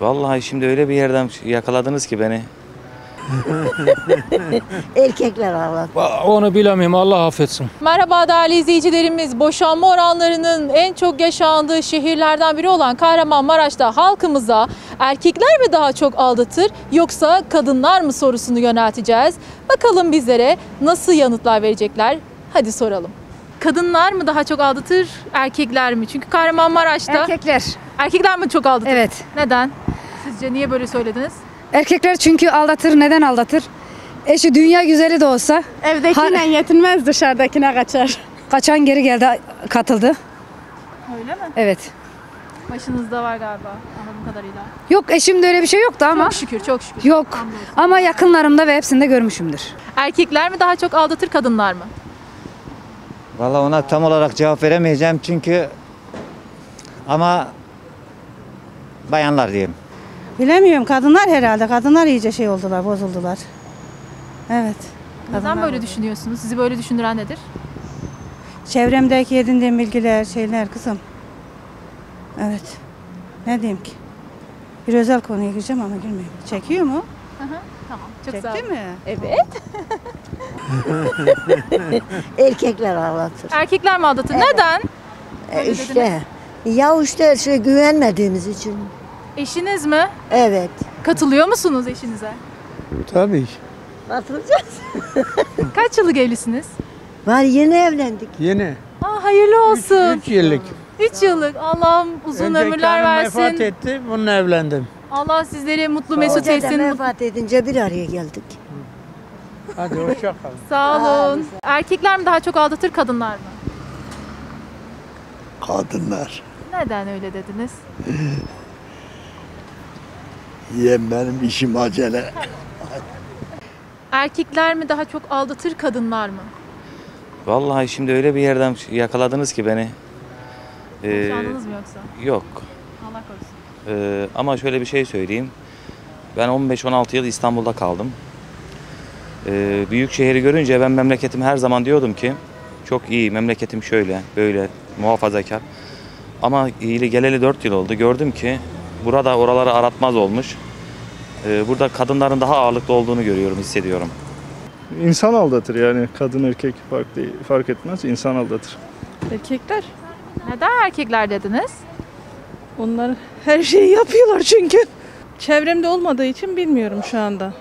Vallahi şimdi öyle bir yerden yakaladınız ki beni. Erkekler ağlar. Onu bilemiyorum Allah affetsin. Merhaba değerli izleyicilerimiz. Boşanma oranlarının en çok yaşandığı şehirlerden biri olan Kahramanmaraş'ta halkımıza erkekler mi daha çok aldatır yoksa kadınlar mı sorusunu yönelteceğiz. Bakalım bizlere nasıl yanıtlar verecekler. Hadi soralım. Kadınlar mı daha çok aldatır, erkekler mi? Çünkü Kahramanmaraş'ta Erkekler. erkekler mi çok aldatır? Evet. Neden? Sizce niye böyle söylediniz? Erkekler çünkü aldatır. Neden aldatır? Eşi dünya güzeli de olsa Evdekiyle yetinmez dışarıdakine kaçar. kaçan geri geldi katıldı. Öyle mi? Evet. Başınızda var galiba anladığım kadarıyla. Yok eşimde öyle bir şey yoktu ama. Çok şükür, çok şükür. Yok. Hamdolsun. Ama yakınlarımda ve hepsinde görmüşümdür. Erkekler mi daha çok aldatır, kadınlar mı? Vallahi ona tam olarak cevap veremeyeceğim çünkü ama bayanlar diyelim. Bilemiyorum kadınlar herhalde. Kadınlar iyice şey oldular, bozuldular. Evet. Neden Kadınlar böyle bozuldu. düşünüyorsunuz? Sizi böyle düşündüren nedir? Çevremdeki edindiğim bilgiler, şeyler kızım. Evet. Ne diyeyim ki? Bir özel konuya gireceğim ama girmeyeyim. Çekiyor mu? Tamam, çok sağ Çekti olun. mi? Evet. Erkekler ağlatır. Erkekler mi aldatır? Neden? E işte. Ya işte şey güvenmediğimiz için. Eşiniz mi? Evet. Katılıyor musunuz eşinize? Tabii Atılacağız. Kaç yıllık evlisiniz? Var yeni evlendik. yeni. Aa, hayırlı olsun. 3 yıllık. 3 yıllık. Allah'ım uzun Önceki ömürler hanım vefat versin. etti, bununla evlendim. Allah sizleri mutlu mesut Hoca da etsin. vefat edince bir araya geldik. Hadi hoşça kal. Sağ olun. Erkekler mi daha çok aldatır, kadınlar mı? Kadınlar. Neden öyle dediniz? Yem benim işim acele. Erkekler mi daha çok aldatır, kadınlar mı? Vallahi şimdi öyle bir yerden yakaladınız ki beni. Ee, Boşandınız mı yoksa? yok. Allah korusun. Ee, ama şöyle bir şey söyleyeyim. Ben 15-16 yıl İstanbul'da kaldım. Ee, büyük şehri görünce ben memleketim her zaman diyordum ki çok iyi memleketim şöyle böyle muhafazakar. Ama iyili geleli 4 yıl oldu. Gördüm ki burada oraları aratmaz olmuş. Ee, burada kadınların daha ağırlıklı olduğunu görüyorum, hissediyorum. İnsan aldatır yani kadın erkek fark değil, fark etmez insan aldatır. Erkekler. Neden erkekler dediniz? Onlar her şeyi yapıyorlar çünkü. Çevremde olmadığı için bilmiyorum şu anda.